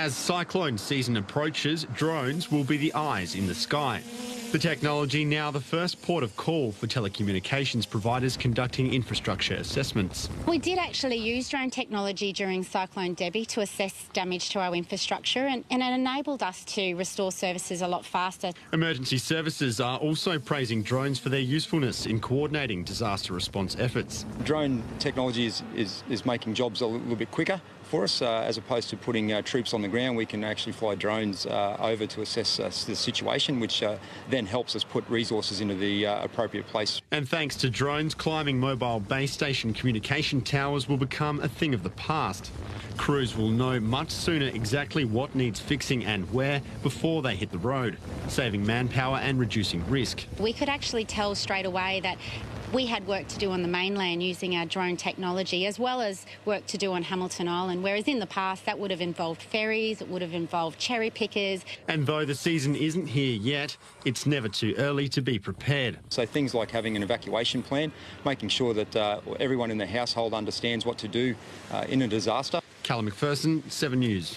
As cyclone season approaches, drones will be the eyes in the sky. The technology now the first port of call for telecommunications providers conducting infrastructure assessments. We did actually use drone technology during Cyclone Debbie to assess damage to our infrastructure and, and, it enabled us to restore services a lot faster. Emergency services are also praising drones for their usefulness in coordinating disaster response efforts. Drone technology is, is, is making jobs a little bit quicker for us. Uh, as opposed to putting uh, troops on the ground, we can actually fly drones uh, over to assess the situation, which then helps us put resources into the appropriate place. And thanks to drones, climbing mobile base station communication towers will become a thing of the past. Crews will know much sooner exactly what needs fixing and where before they hit the road, saving manpower and reducing risk. We could actually tell straight away that we had work to do on the mainland using our drone technology, as well as work to do on Hamilton Island, whereas in the past that would have involved ferries, it would have involved cherry pickers. And though the season isn't here yet, it's never too early to be prepared. So things like having an evacuation plan, making sure that uh, everyone in the household understands what to do uh, in a disaster. Callum McPherson, 7 News.